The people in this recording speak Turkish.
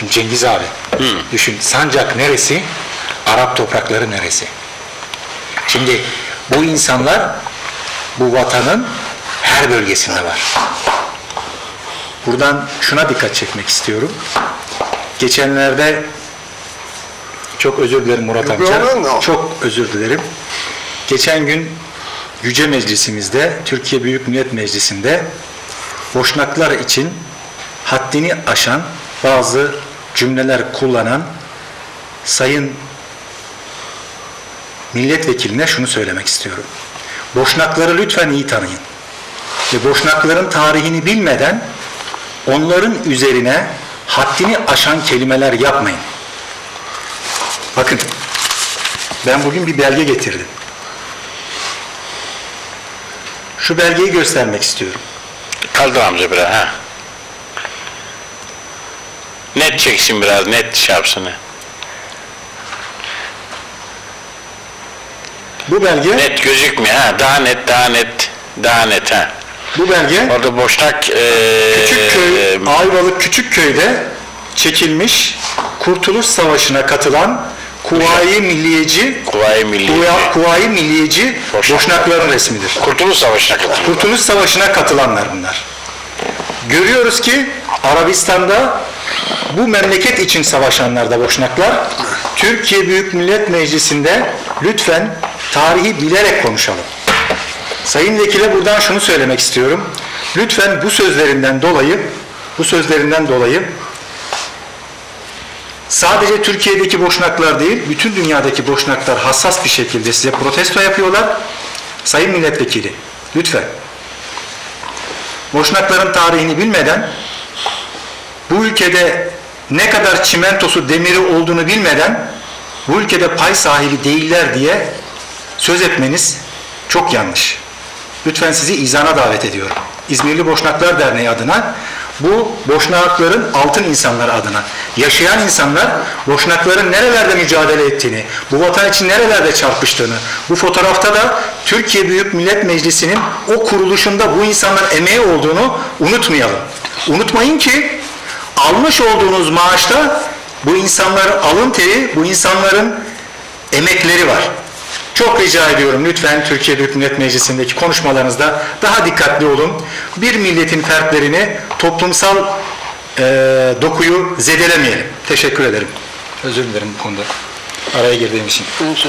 Şimdi Cengiz abi düşün Sancak neresi? Arap toprakları neresi? Şimdi bu insanlar bu vatanın her bölgesinde var. Buradan şuna dikkat çekmek istiyorum. Geçenlerde çok özür dilerim Murat amca. Çok özür dilerim. Geçen gün Yüce Meclisimizde, Türkiye Büyük Millet Meclisi'nde Boşnaklar için haddini aşan bazı cümleler kullanan sayın milletvekiline şunu söylemek istiyorum. Boşnakları lütfen iyi tanıyın. Ve Boşnakların tarihini bilmeden onların üzerine haddini aşan kelimeler yapmayın. Bakın ben bugün bir belge getirdim. Şu belgeyi göstermek istiyorum. Kaldır amca biraz ha. Net çeksin biraz, net yapsın. ha. Bu belge Net gözükmüyor ha, daha net, daha net, daha net ha. bu belge Orada boşnak eee Küçükköy, Ayvalık Küçükköy'de çekilmiş Kurtuluş Savaşı'na katılan Kuvayi Milliyeci Kuvayi Milliye. Kuva- Kuvayi Milliyeci Boşnak. Boşnakların resmidir. Kurtuluş Savaşı'na katıldı. Kurtuluş Savaşı'na katılanlar bunlar. Görüyoruz ki Arabistan'da bu memleket için savaşanlar da Boşnaklar. Türkiye Büyük Millet Meclisi'nde lütfen tarihi bilerek konuşalım. Sayın Vekile buradan şunu söylemek istiyorum. Lütfen bu sözlerinden dolayı bu sözlerinden dolayı sadece Türkiye'deki boşnaklar değil, bütün dünyadaki boşnaklar hassas bir şekilde size protesto yapıyorlar. Sayın Milletvekili, lütfen. Boşnakların tarihini bilmeden, bu ülkede ne kadar çimentosu, demiri olduğunu bilmeden, bu ülkede pay sahibi değiller diye söz etmeniz çok yanlış. Lütfen sizi izana davet ediyorum. İzmirli Boşnaklar Derneği adına, bu Boşnakların altın insanları adına, yaşayan insanlar Boşnakların nerelerde mücadele ettiğini, bu vatan için nerelerde çarpıştığını, bu fotoğrafta da Türkiye Büyük Millet Meclisi'nin o kuruluşunda bu insanlar emeği olduğunu unutmayalım. Unutmayın ki almış olduğunuz maaşta bu insanların alın teri, bu insanların emekleri var. Çok rica ediyorum lütfen Türkiye Büyük Millet Meclisi'ndeki konuşmalarınızda daha dikkatli olun. Bir milletin fertlerini, toplumsal eee, dokuyu zedelemeyelim. Teşekkür ederim. Özür dilerim bu konuda. Araya girdiğim için. Neyse.